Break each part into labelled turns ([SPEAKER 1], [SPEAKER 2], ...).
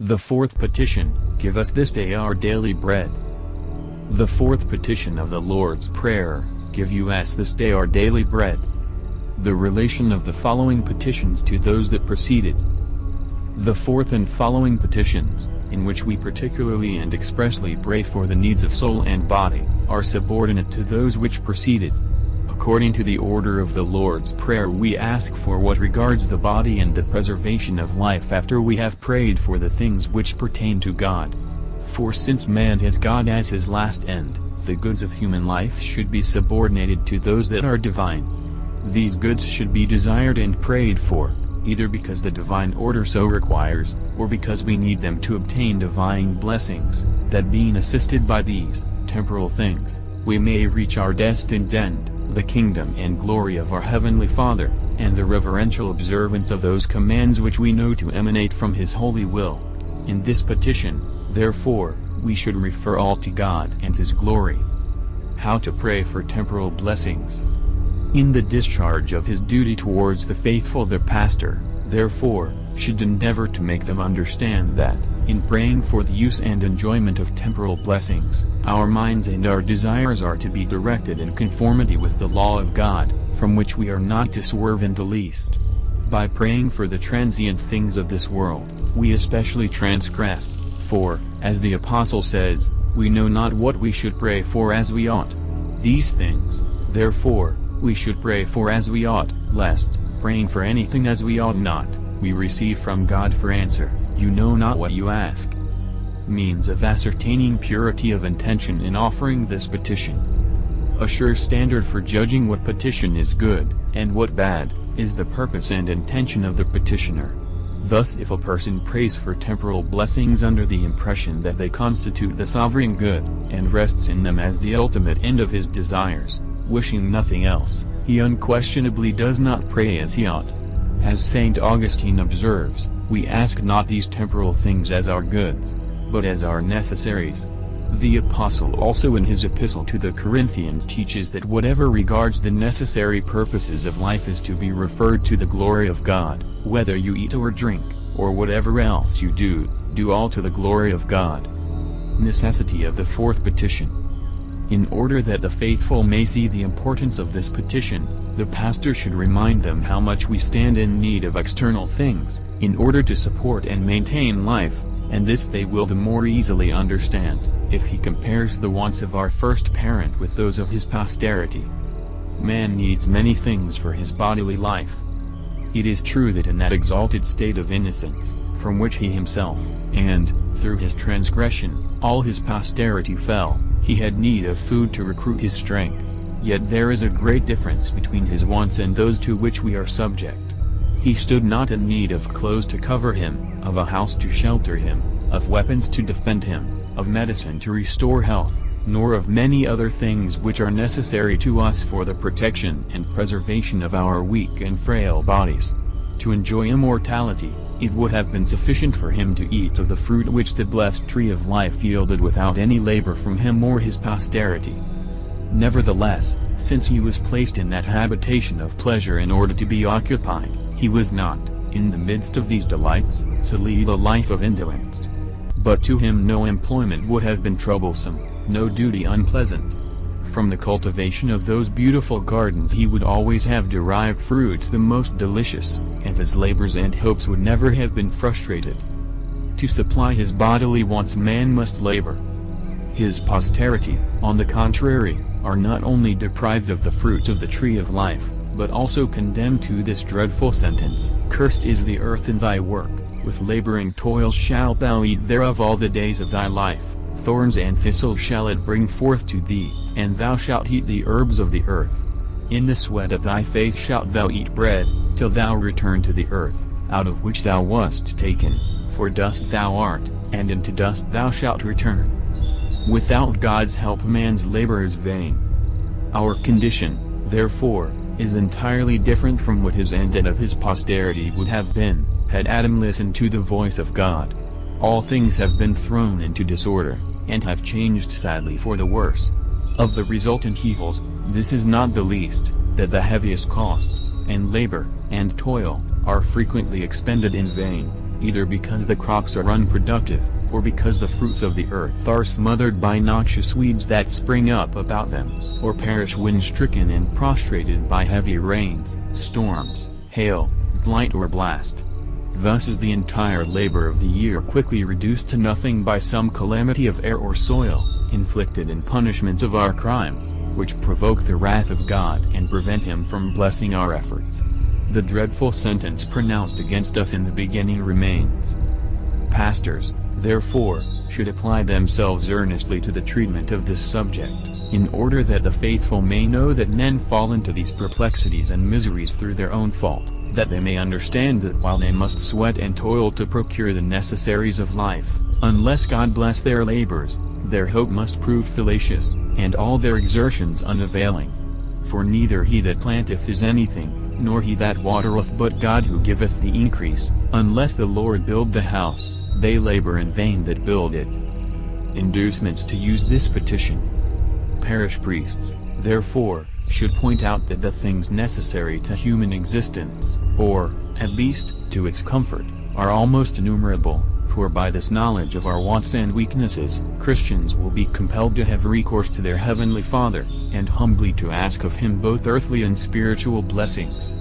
[SPEAKER 1] The fourth petition, Give us this day our daily bread. The fourth petition of the Lord's Prayer, Give you us this day our daily bread. The relation of the following petitions to those that preceded. The fourth and following petitions, in which we particularly and expressly pray for the needs of soul and body, are subordinate to those which preceded. According to the order of the Lord's Prayer we ask for what regards the body and the preservation of life after we have prayed for the things which pertain to God. For since man has God as his last end, the goods of human life should be subordinated to those that are divine. These goods should be desired and prayed for, either because the divine order so requires, or because we need them to obtain divine blessings, that being assisted by these, temporal things, we may reach our destined end the kingdom and glory of our Heavenly Father, and the reverential observance of those commands which we know to emanate from His holy will. In this petition, therefore, we should refer all to God and His glory. How to pray for temporal blessings. In the discharge of his duty towards the faithful the pastor, therefore, should endeavor to make them understand that, in praying for the use and enjoyment of temporal blessings, our minds and our desires are to be directed in conformity with the law of God, from which we are not to swerve in the least. By praying for the transient things of this world, we especially transgress, for, as the Apostle says, we know not what we should pray for as we ought. These things, therefore, we should pray for as we ought, lest, praying for anything as we ought not, we receive from God for answer, you know not what you ask. Means of ascertaining purity of intention in offering this petition. A sure standard for judging what petition is good, and what bad, is the purpose and intention of the petitioner. Thus if a person prays for temporal blessings under the impression that they constitute the sovereign good, and rests in them as the ultimate end of his desires, wishing nothing else, he unquestionably does not pray as he ought. As St. Augustine observes, we ask not these temporal things as our goods, but as our necessaries. The Apostle also in his epistle to the Corinthians teaches that whatever regards the necessary purposes of life is to be referred to the glory of God, whether you eat or drink, or whatever else you do, do all to the glory of God. Necessity of the fourth petition. In order that the faithful may see the importance of this petition, the pastor should remind them how much we stand in need of external things, in order to support and maintain life, and this they will the more easily understand, if he compares the wants of our first parent with those of his posterity. Man needs many things for his bodily life. It is true that in that exalted state of innocence, from which he himself, and, through his transgression, all his posterity fell, he had need of food to recruit his strength. Yet there is a great difference between his wants and those to which we are subject. He stood not in need of clothes to cover him, of a house to shelter him, of weapons to defend him, of medicine to restore health, nor of many other things which are necessary to us for the protection and preservation of our weak and frail bodies. To enjoy immortality, it would have been sufficient for him to eat of the fruit which the blessed tree of life yielded without any labor from him or his posterity. Nevertheless, since he was placed in that habitation of pleasure in order to be occupied, he was not, in the midst of these delights, to lead a life of indolence. But to him no employment would have been troublesome, no duty unpleasant. From the cultivation of those beautiful gardens he would always have derived fruits the most delicious, and his labors and hopes would never have been frustrated. To supply his bodily wants man must labor. His posterity, on the contrary, are not only deprived of the fruit of the tree of life, but also condemned to this dreadful sentence, Cursed is the earth in thy work, with laboring toil shalt thou eat thereof all the days of thy life, thorns and thistles shall it bring forth to thee, and thou shalt eat the herbs of the earth. In the sweat of thy face shalt thou eat bread, till thou return to the earth, out of which thou wast taken, for dust thou art, and into dust thou shalt return. Without God's help man's labor is vain. Our condition, therefore, is entirely different from what his end and of his posterity would have been, had Adam listened to the voice of God. All things have been thrown into disorder, and have changed sadly for the worse. Of the resultant evils, this is not the least, that the heaviest cost, and labor, and toil, are frequently expended in vain. either because the crops are unproductive, or because the fruits of the earth are smothered by noxious weeds that spring up about them, or perish wind-stricken and prostrated by heavy rains, storms, hail, blight or blast. Thus is the entire labor of the year quickly reduced to nothing by some calamity of air or soil, inflicted in punishment of our crimes, which provoke the wrath of God and prevent him from blessing our efforts. The dreadful sentence pronounced against us in the beginning remains. Pastors, therefore, should apply themselves earnestly to the treatment of this subject, in order that the faithful may know that men fall into these perplexities and miseries through their own fault, that they may understand that while they must sweat and toil to procure the necessaries of life, unless God bless their labors, their hope must prove fallacious, and all their exertions unavailing. For neither he that planteth is anything, nor he that watereth but God who giveth the increase, unless the Lord build the house, they labor in vain that build it. Inducements to use this petition. Parish priests, therefore, should point out that the things necessary to human existence, or, at least, to its comfort, are almost innumerable, for by this knowledge of our wants and weaknesses, Christians will be compelled to have recourse to their Heavenly Father, and humbly to ask of Him both earthly and spiritual blessings.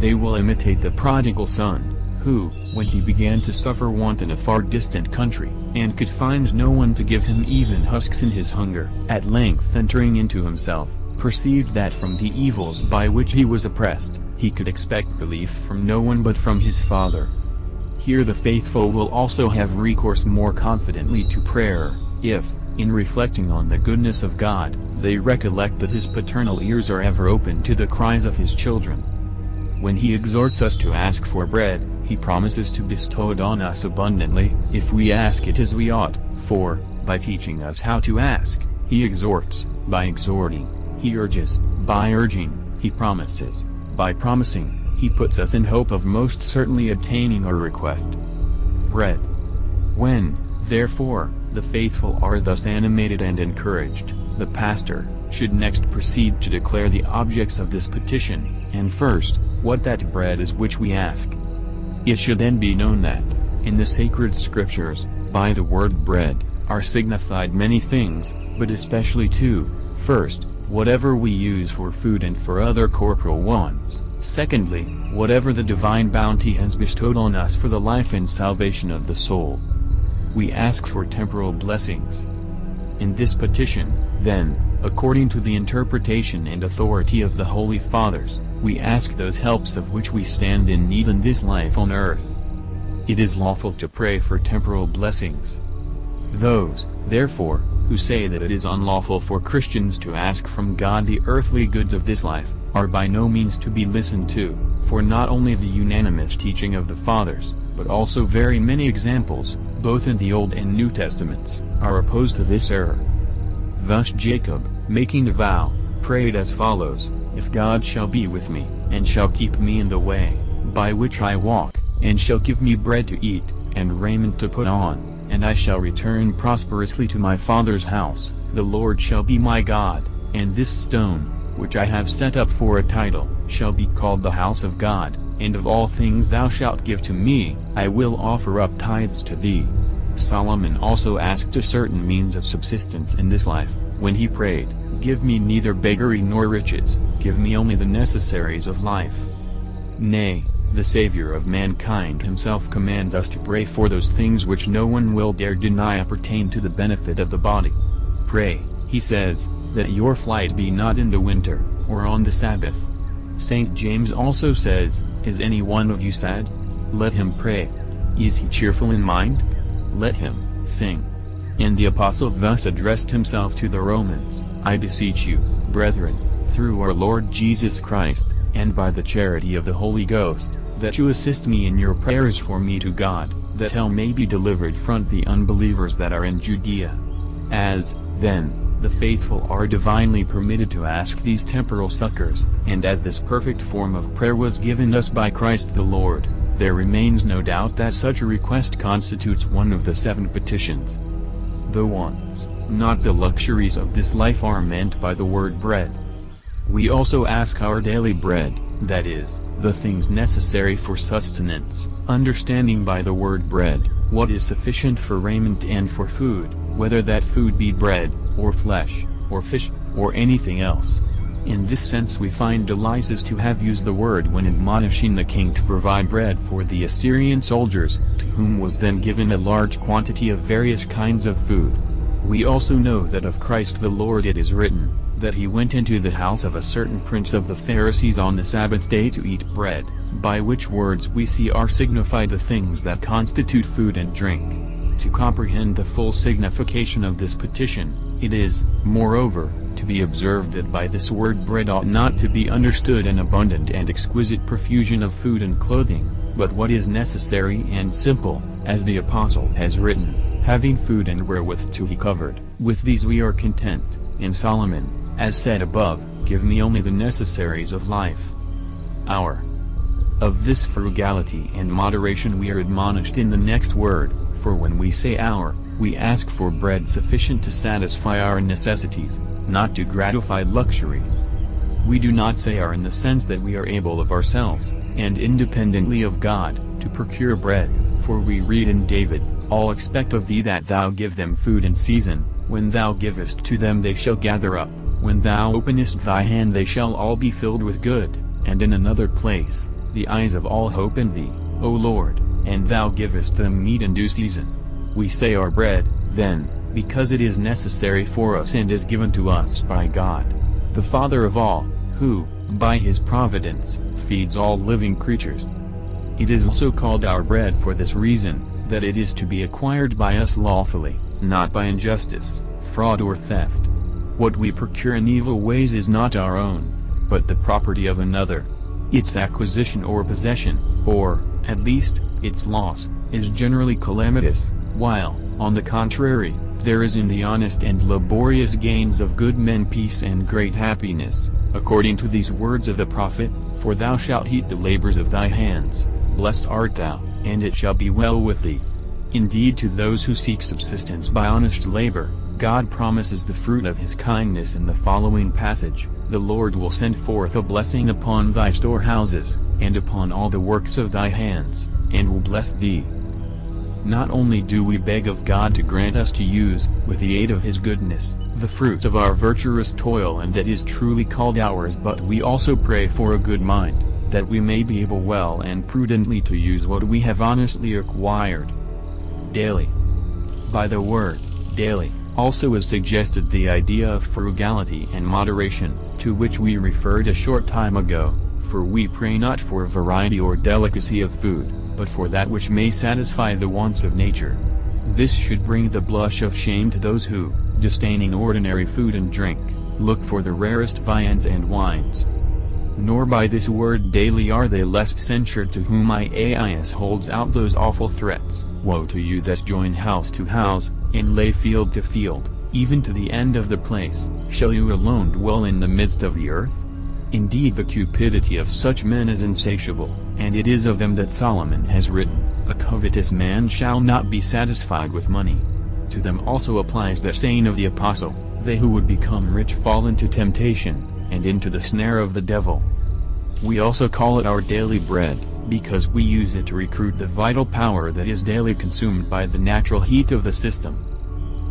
[SPEAKER 1] They will imitate the prodigal son, who, when he began to suffer want in a far distant country, and could find no one to give him even husks in his hunger, at length entering into himself, perceived that from the evils by which he was oppressed, he could expect relief from no one but from his Father. Here the faithful will also have recourse more confidently to prayer, if, in reflecting on the goodness of God, they recollect that his paternal ears are ever open to the cries of his children. When he exhorts us to ask for bread, he promises to bestow it on us abundantly, if we ask it as we ought, for, by teaching us how to ask, he exhorts, by exhorting, he urges, by urging, he promises, by promising, he puts us in hope of most certainly obtaining our request. Bread. When, therefore, the faithful are thus animated and encouraged, the pastor, should next proceed to declare the objects of this petition, and first, what that bread is which we ask. It should then be known that, in the sacred scriptures, by the word bread, are signified many things, but especially two, first, whatever we use for food and for other corporal wants, secondly, whatever the divine bounty has bestowed on us for the life and salvation of the soul. We ask for temporal blessings. In this petition, then, according to the interpretation and authority of the Holy Fathers, we ask those helps of which we stand in need in this life on earth. It is lawful to pray for temporal blessings. Those, therefore, who say that it is unlawful for Christians to ask from God the earthly goods of this life, are by no means to be listened to, for not only the unanimous teaching of the Fathers, but also very many examples, both in the Old and New Testaments, are opposed to this error. Thus Jacob, making a vow, prayed as follows, If God shall be with me, and shall keep me in the way, by which I walk, and shall give me bread to eat, and raiment to put on, and I shall return prosperously to my father's house, the Lord shall be my God, and this stone, which I have set up for a title, shall be called the house of God, and of all things thou shalt give to me, I will offer up tithes to thee. Solomon also asked a certain means of subsistence in this life, when he prayed, Give me neither beggary nor riches, give me only the necessaries of life. Nay, the Savior of mankind himself commands us to pray for those things which no one will dare deny appertain to the benefit of the body. Pray, he says, that your flight be not in the winter, or on the Sabbath. St. James also says, Is any one of you sad? Let him pray. Is he cheerful in mind? Let him sing. And the apostle thus addressed himself to the Romans, I beseech you, brethren, through our Lord Jesus Christ, and by the charity of the Holy Ghost, that you assist me in your prayers for me to God, that hell may be delivered from the unbelievers that are in Judea. As, then, the faithful are divinely permitted to ask these temporal succors, and as this perfect form of prayer was given us by Christ the Lord, there remains no doubt that such a request constitutes one of the seven petitions. The wants, not the luxuries of this life are meant by the word bread. We also ask our daily bread, that is, the things necessary for sustenance, understanding by the word bread, what is sufficient for raiment and for food, whether that food be bread, or flesh, or fish, or anything else. In this sense we find Elias to have used the word when admonishing the king to provide bread for the Assyrian soldiers, to whom was then given a large quantity of various kinds of food. We also know that of Christ the Lord it is written, that he went into the house of a certain prince of the Pharisees on the Sabbath day to eat bread, by which words we see are signified the things that constitute food and drink. To comprehend the full signification of this petition, it is, moreover, to be observed that by this word bread ought not to be understood an abundant and exquisite profusion of food and clothing, but what is necessary and simple, as the Apostle has written, having food and wherewith to be covered. With these we are content, and Solomon, as said above, give me only the necessaries of life. Our. Of this frugality and moderation we are admonished in the next word, for when we say our, we ask for bread sufficient to satisfy our necessities, not to gratify luxury. We do not say our in the sense that we are able of ourselves, and independently of God, to procure bread, for we read in David, All expect of thee that thou give them food in season, when thou givest to them they shall gather up, when thou openest thy hand they shall all be filled with good, and in another place, the eyes of all hope in thee, O Lord, and thou givest them meat in due season. We say our bread, then, because it is necessary for us and is given to us by God, the Father of all, who, by his providence, feeds all living creatures. It is also called our bread for this reason, that it is to be acquired by us lawfully, not by injustice, fraud or theft. What we procure in evil ways is not our own, but the property of another. Its acquisition or possession, or, at least, its loss, is generally calamitous, while, on the contrary, there is in the honest and laborious gains of good men peace and great happiness, according to these words of the prophet, For thou shalt eat the labors of thy hands, blessed art thou, and it shall be well with thee. Indeed to those who seek subsistence by honest labor, God promises the fruit of his kindness in the following passage, The Lord will send forth a blessing upon thy storehouses, and upon all the works of thy hands, and will bless thee. Not only do we beg of God to grant us to use, with the aid of His goodness, the fruit of our virtuous toil and that is truly called ours but we also pray for a good mind, that we may be able well and prudently to use what we have honestly acquired. Daily. By the word, daily, also is suggested the idea of frugality and moderation, to which we referred a short time ago, for we pray not for variety or delicacy of food, but for that which may satisfy the wants of nature. This should bring the blush of shame to those who, disdaining ordinary food and drink, look for the rarest viands and wines. Nor by this word daily are they less censured to whom Isaias holds out those awful threats, Woe to you that join house to house, and lay field to field, even to the end of the place, shall you alone dwell in the midst of the earth? Indeed the cupidity of such men is insatiable, and it is of them that Solomon has written, A covetous man shall not be satisfied with money. To them also applies the saying of the Apostle, They who would become rich fall into temptation, and into the snare of the devil. We also call it our daily bread, because we use it to recruit the vital power that is daily consumed by the natural heat of the system.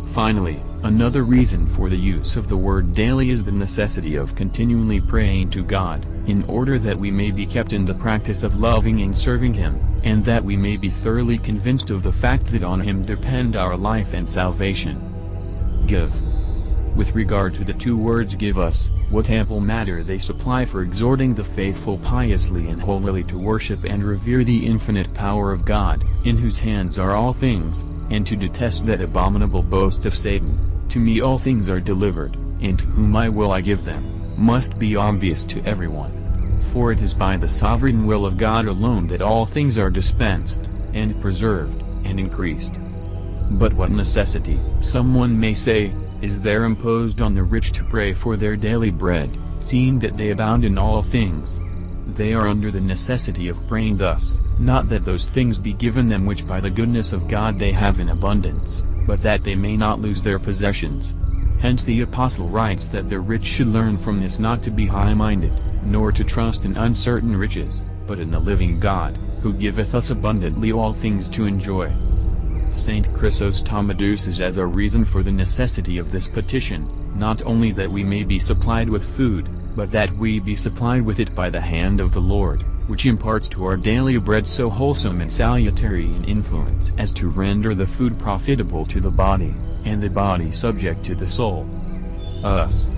[SPEAKER 1] Finally, another reason for the use of the word daily is the necessity of continually praying to God, in order that we may be kept in the practice of loving and serving Him, and that we may be thoroughly convinced of the fact that on Him depend our life and salvation. Give. With regard to the two words give us, what ample matter they supply for exhorting the faithful piously and holily to worship and revere the infinite power of God, in whose hands are all things, and to detest that abominable boast of Satan, to me all things are delivered, and to whom I will I give them, must be obvious to everyone. For it is by the sovereign will of God alone that all things are dispensed, and preserved, and increased. But what necessity, someone may say, is there imposed on the rich to pray for their daily bread, seeing that they abound in all things? They are under the necessity of praying thus, not that those things be given them which by the goodness of God they have in abundance, but that they may not lose their possessions. Hence the apostle writes that the rich should learn from this not to be high-minded, nor to trust in uncertain riches, but in the living God, who giveth us abundantly all things to enjoy. St. Chrysostom adduces as a reason for the necessity of this petition, not only that we may be supplied with food, but that we be supplied with it by the hand of the Lord, which imparts to our daily bread so wholesome and salutary an influence as to render the food profitable to the body, and the body subject to the soul. Us.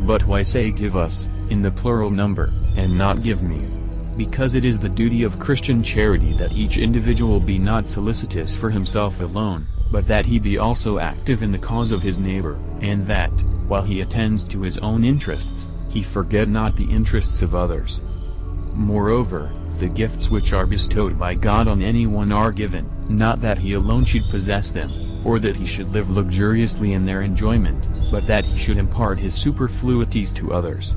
[SPEAKER 1] But why say give us, in the plural number, and not give me? Because it is the duty of Christian charity that each individual be not solicitous for himself alone, but that he be also active in the cause of his neighbor, and that, while he attends to his own interests, he forget not the interests of others. Moreover, the gifts which are bestowed by God on anyone are given, not that he alone should possess them, or that he should live luxuriously in their enjoyment, but that he should impart his superfluities to others.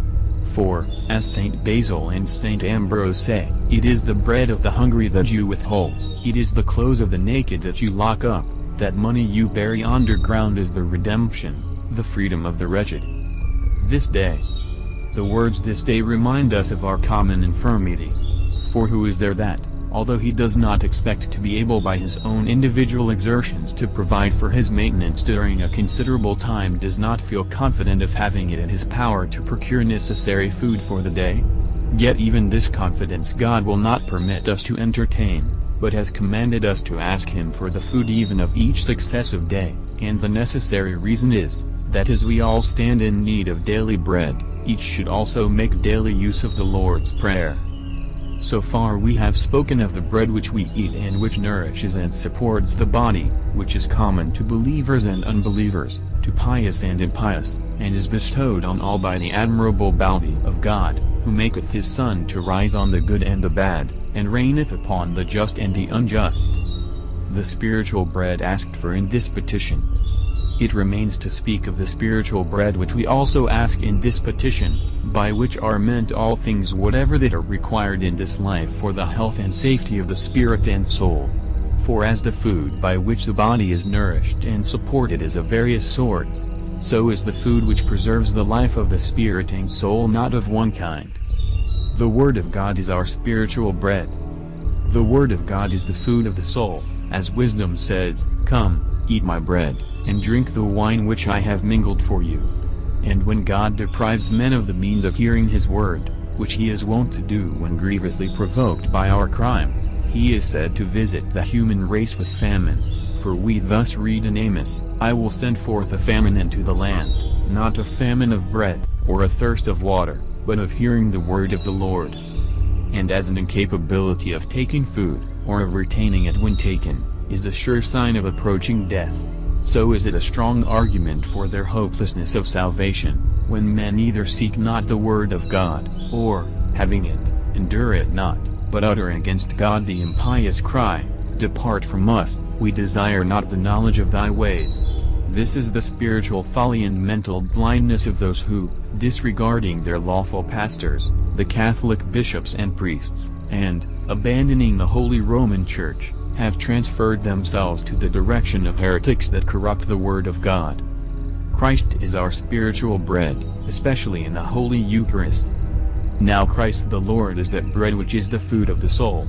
[SPEAKER 1] For, as Saint Basil and Saint Ambrose say, it is the bread of the hungry that you withhold, it is the clothes of the naked that you lock up, that money you bury underground is the redemption, the freedom of the wretched. This day. The words this day remind us of our common infirmity. For who is there that, although he does not expect to be able by his own individual exertions to provide for his maintenance during a considerable time does not feel confident of having it in his power to procure necessary food for the day? Yet even this confidence God will not permit us to entertain, but has commanded us to ask him for the food even of each successive day, and the necessary reason is, that as we all stand in need of daily bread, each should also make daily use of the Lord's Prayer. So far we have spoken of the bread which we eat and which nourishes and supports the body, which is common to believers and unbelievers, to pious and impious, and is bestowed on all by the admirable bounty of God, who maketh his sun to rise on the good and the bad, and raineth upon the just and the unjust. The spiritual bread asked for in this petition, it remains to speak of the spiritual bread which we also ask in this petition, by which are meant all things whatever that are required in this life for the health and safety of the spirit and soul. For as the food by which the body is nourished and supported is of various sorts, so is the food which preserves the life of the spirit and soul not of one kind. The Word of God is our spiritual bread. The Word of God is the food of the soul, as wisdom says, Come, eat my bread and drink the wine which I have mingled for you. And when God deprives men of the means of hearing his word, which he is wont to do when grievously provoked by our crimes, he is said to visit the human race with famine. For we thus read in Amos, I will send forth a famine into the land, not a famine of bread, or a thirst of water, but of hearing the word of the Lord. And as an incapability of taking food, or of retaining it when taken, is a sure sign of approaching death so is it a strong argument for their hopelessness of salvation, when men either seek not the word of God, or, having it, endure it not, but utter against God the impious cry, Depart from us, we desire not the knowledge of thy ways. This is the spiritual folly and mental blindness of those who, disregarding their lawful pastors, the Catholic bishops and priests, and, abandoning the Holy Roman Church, have transferred themselves to the direction of heretics that corrupt the Word of God. Christ is our spiritual bread, especially in the Holy Eucharist. Now Christ the Lord is that bread which is the food of the soul.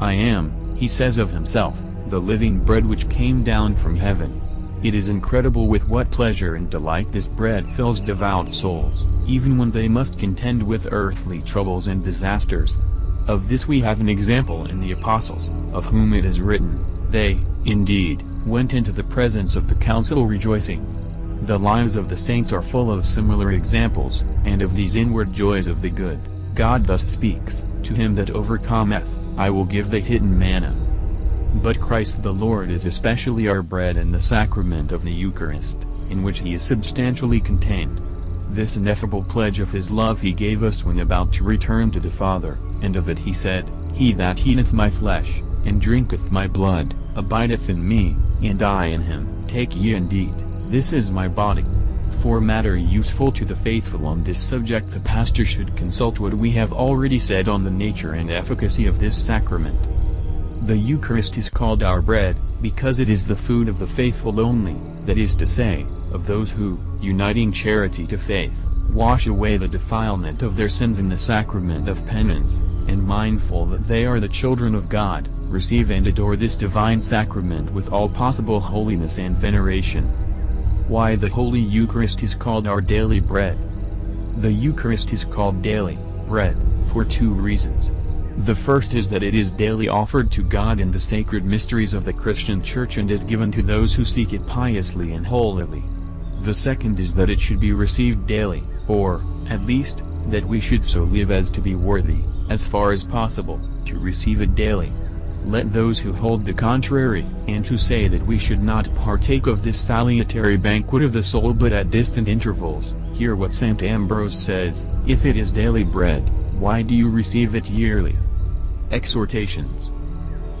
[SPEAKER 1] I am, he says of himself, the living bread which came down from heaven. It is incredible with what pleasure and delight this bread fills devout souls, even when they must contend with earthly troubles and disasters. Of this we have an example in the Apostles, of whom it is written, They, indeed, went into the presence of the council rejoicing. The lives of the saints are full of similar examples, and of these inward joys of the good. God thus speaks, To him that overcometh, I will give the hidden manna. But Christ the Lord is especially our bread and the sacrament of the Eucharist, in which he is substantially contained. This ineffable pledge of his love he gave us when about to return to the Father, and of it he said, He that eateth my flesh, and drinketh my blood, abideth in me, and I in him. Take ye and eat, this is my body. For matter useful to the faithful on this subject the pastor should consult what we have already said on the nature and efficacy of this sacrament. The Eucharist is called our bread, because it is the food of the faithful only, that is to say, of those who, uniting charity to faith, wash away the defilement of their sins in the sacrament of penance, and mindful that they are the children of God, receive and adore this divine sacrament with all possible holiness and veneration. Why the Holy Eucharist is called our daily bread. The Eucharist is called daily bread, for two reasons. The first is that it is daily offered to God in the sacred mysteries of the Christian Church and is given to those who seek it piously and holily. The second is that it should be received daily, or, at least, that we should so live as to be worthy, as far as possible, to receive it daily. Let those who hold the contrary, and who say that we should not partake of this salutary banquet of the soul but at distant intervals, hear what St. Ambrose says, If it is daily bread, why do you receive it yearly? Exhortations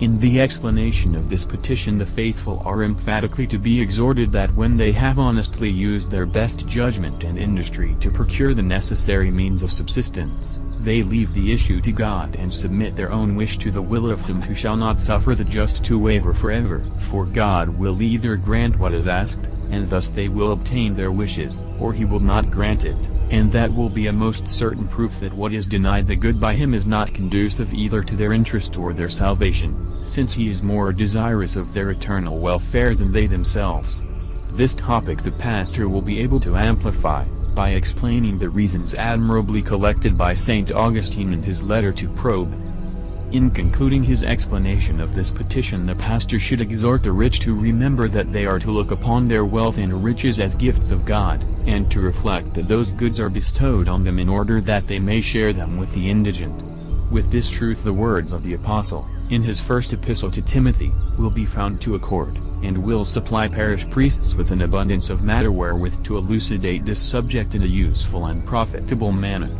[SPEAKER 1] in the explanation of this petition the faithful are emphatically to be exhorted that when they have honestly used their best judgment and industry to procure the necessary means of subsistence, they leave the issue to God and submit their own wish to the will of Him who shall not suffer the just to waver forever, for God will either grant what is asked, and thus they will obtain their wishes, or He will not grant it and that will be a most certain proof that what is denied the good by him is not conducive either to their interest or their salvation, since he is more desirous of their eternal welfare than they themselves. This topic the pastor will be able to amplify, by explaining the reasons admirably collected by St. Augustine in his letter to Proba. In concluding his explanation of this petition the pastor should exhort the rich to remember that they are to look upon their wealth and riches as gifts of God, and to reflect that those goods are bestowed on them in order that they may share them with the indigent. With this truth the words of the Apostle, in his first epistle to Timothy, will be found to accord, and will supply parish priests with an abundance of matter wherewith to elucidate this subject in a useful and profitable manner.